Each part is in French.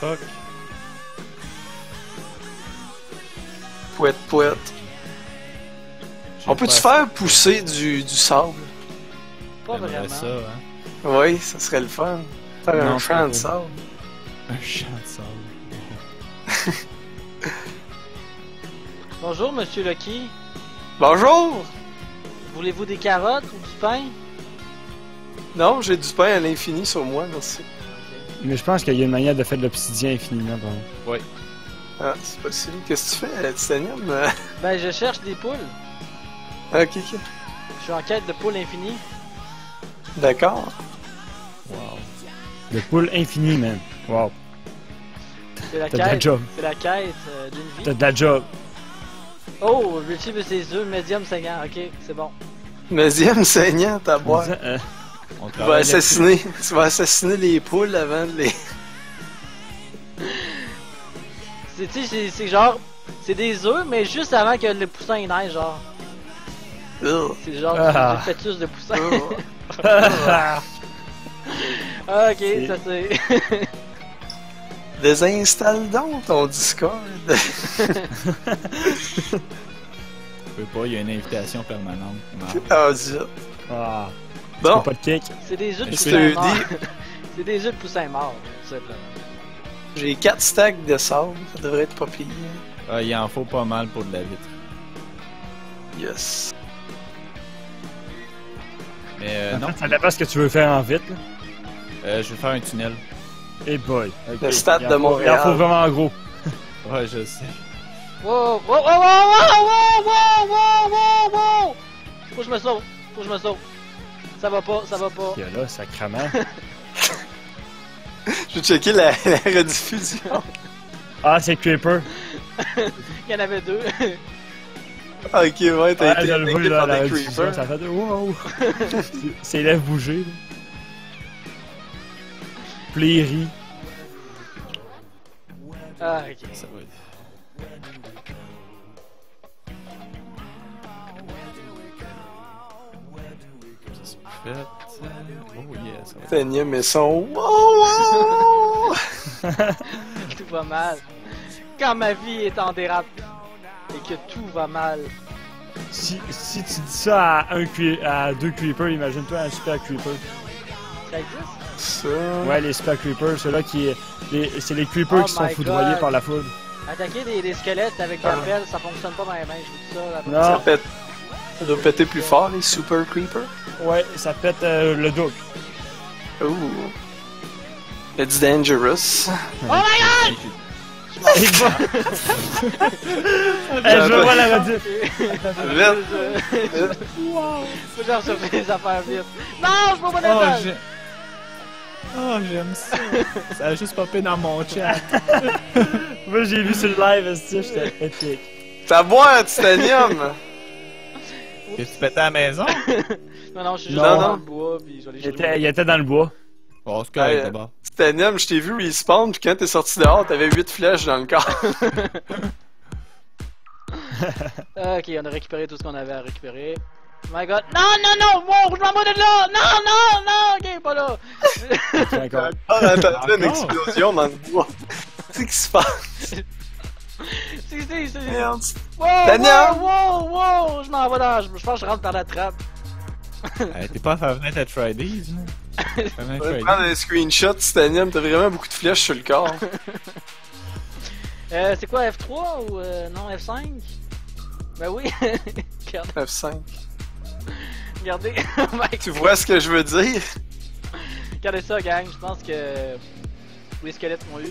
fuck? Pouette, pouette. On peut-tu faire pousser du, du sable? Pas vraiment. ça, hein. Oui, ça serait le fun. Faire Non, un champ de sable. Un champ de sable. Bonjour, monsieur Lucky. Bonjour! Voulez-vous des carottes ou du pain? Non, j'ai du pain à l'infini sur moi, merci. Mais je pense qu'il y a une manière de faire de l'obsidien infiniment. Bon. Ah, c'est possible. Qu'est-ce que tu fais, Titanium? Euh, Ben, je cherche des poules. ok, ok. Je suis en quête de poules infinies. D'accord. Wow. Le pool infini, man. Wow. C'est la T'as de la job. C'est la quête euh, d'une T'as vie. de la job. Oh, Richie veut ses œufs médium saignant. Ok, c'est bon. Médium saignant, ta boîte. On Tu vas assassiner, tu vas assassiner les poules avant de les. C'est, tu sais, c'est- c'est genre. C'est des œufs, mais juste avant que le poussin naisse, genre. Ugh. C'est genre Ah. du fœtus de poussin. Ugh. ah, ok, ça c'est. Désinstalle donc ton Discord. Je peux pas, il y a une invitation permanente. Non. oh Dieu. ah, Bon, pas de kick. c'est des œufs de poussin mort. c'est des œufs de poussin mort, tout simplement. j'ai 4 stacks de sable, ça devrait être pas pire. Ah, il en faut pas mal pour de la vitre. Yes. Mais euh, En non, fait, ça dépend ce que tu veux faire en vite. Là. euh, je vais faire un tunnel. Hey boy. Le stade Il en de faut- Montréal. Il en faut vraiment en gros. Ouais, je sais. Wow, wow, wow, wow, wow, wow, wow, wow, wow, wow! Faut que je me sauve, faut que je me sauve. Ça va pas, ça va pas. Il y a là, sacrement? Je vais checker la, la rediffusion. Ah, c'est Creeper. Il y en avait deux. ok, ouais, t'as Ah, été le vois là, la creepers. ça fait de wow. Ses lèvres bouger. là. Pléry. Ah, ok. Ça va être. Ça, c'est fait. Oh yeah, ça va son wow, wow. Tout va mal. Quand ma vie est en dérape et que tout va mal. Si, si tu dis ça à, un, à deux creepers, imagine-toi un super creeper. Ça existe? Ça. Ouais, les super creepers, ceux-là qui. C'est les creepers Oh qui sont foudroyés God. par la foudre. Attaquer des, des squelettes avec Ah. la pelle, ça fonctionne pas dans les mains, je vous dis ça. là. Ça, Non, pète. Ça doit péter plus fort, les super creepers. ouais, ça pète euh, le dos. Ooh. It's dangerous. Oh my god! Eh, je vois la rediff. Vite. Vite. Faut que j'en surfe les affaires vite. Non, je peux pas Oh, Oh, j'aime ça. ça a juste popé dans mon chat. Moi, j'ai vu sur le live, j'étais épique. T'as boire, Titanium! T'es-tu pété à la maison? Non, non, je suis juste Non, dans non. le bois, pis je vais aller Il était, il était dans le bois. Oh, c'est correct Ouais. d'abord. Titanium, je t'ai vu respawn, puis quand t'es sorti dehors, t'avais 8 flèches dans le corps. Ah, ok, on a récupéré tout ce qu'on avait à récupérer. Oh my god. Non, non, non! Wow, je m'en vais de là! Non, non, non! Ok, pas là! D'accord. Ah, t'as fait une Encore? explosion dans le bois. Qu'est-ce qui se passe? Si, si, si! Merde. Wow, Daniel! wow, wow, wow! Je m'en vais dans. Je, je pense que je rentre par la trappe. Hey, T'es pas à faire venir à Fridays, Fridays. prendre un screenshot, Titanium, t'as vraiment beaucoup de flèches sur le corps. Euh, c'est quoi, F3 ou. Euh, non, F5? Ben oui! Regardez, F5. regardez. Tu vois ce que je veux dire? Regardez ça, gang. Je pense que. Les squelettes m'ont eu?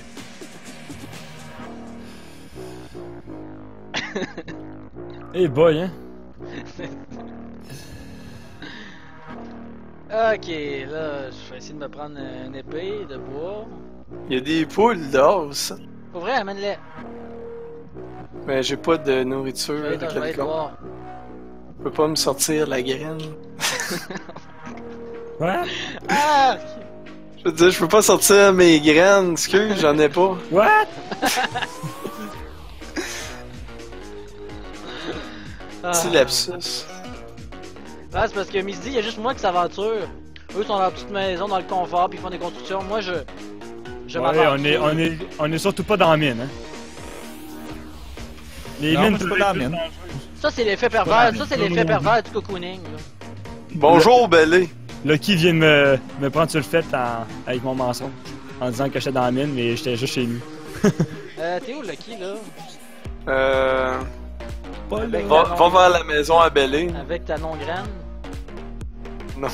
Eh boy, hein. Ok, là, je vais essayer de me prendre une épée de bois. Il y a des poules dehors aussi. Pour vrai, amène-les. Mais j'ai pas de nourriture avec le. Je peux pas me sortir la graine. What? Ah! Je veux dire, je peux pas sortir mes graines, excuse, j'en ai pas. What? ah. Petit lapsus. Ah, c'est parce que midi, il y a juste moi qui s'aventure. Eux sont dans leur petite maison, dans le confort, puis ils font des constructions. Moi, je. Je Ouais, on est, on est, on est surtout pas dans la mine, hein. Les Non, mines, suis pas dans la mine. Ça, c'est l'effet pervers. Ça, c'est l'effet pervers du cocooning. là. Bonjour, Bellé. Lucky vient de me, me prendre sur le fait en- avec mon mensonge. En disant que j'étais dans la mine, mais j'étais juste chez lui. Euh, t'es où, Lucky, là? Euh. Pas Va, va vers la maison à Bellé. Avec ta non-graine? Non.